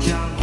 jump.